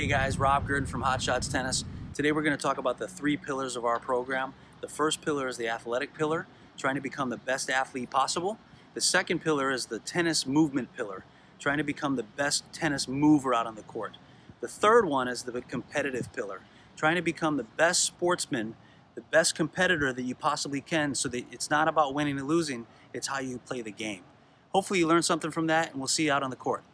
Hey guys, Rob Gurdon from Hot Shots Tennis. Today we're going to talk about the three pillars of our program. The first pillar is the athletic pillar, trying to become the best athlete possible. The second pillar is the tennis movement pillar, trying to become the best tennis mover out on the court. The third one is the competitive pillar, trying to become the best sportsman, the best competitor that you possibly can so that it's not about winning and losing, it's how you play the game. Hopefully you learned something from that and we'll see you out on the court.